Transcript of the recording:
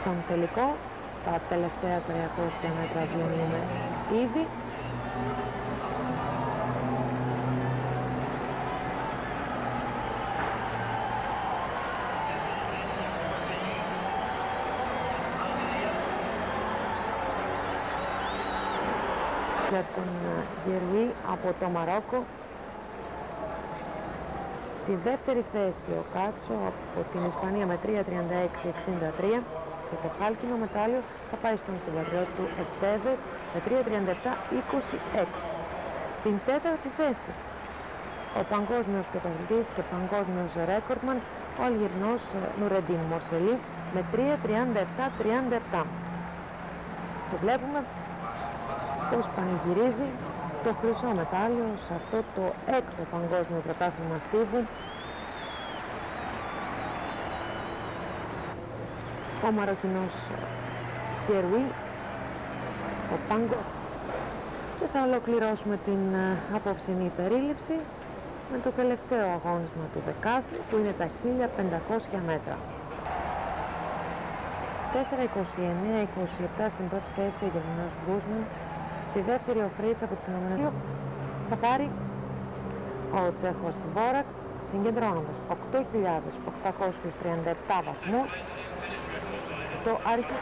στον τελικό. Τα τελευταία 300 μέτρα διανύουμε ήδη. για τον Γερουή από το Μαρόκο. Στη δεύτερη θέση ο Κάτσο από την Ισπανία με 3.36.63 και το χάλκινο μετάλλιο θα πάει στον συμπατριώτη του Εστέβες με 3.37.26. Στην τέταρτη θέση ο παγκόσμιος πρωταθλητής και παγκόσμιος ρέκορτμαν ο Αλγερινός Νουρεντίν Μορσελή με 3.37.37. Και βλέπουμε πως πανηγυρίζει το χρυσό μετάλλιο σε αυτό το έκτο παγκόσμιο πρωτάθλημα στίβου ο Μαροκινός Κερουί ο Πάγκο και θα ολοκληρώσουμε την ε, απόψινή περίληψη με το τελευταίο αγώνισμα του δεκάθλου που είναι τα 1500 μέτρα 4-29-27 στην πρώτη θέση ο Γερμανός Μπρούσμαν Στη δεύτερη ο Φρίτς από τις ΗΠΑ θα πάρει ο Τσέχος Βόρακ συγκεντρώνοντας 8.837 βαθμούς. तो अर्घ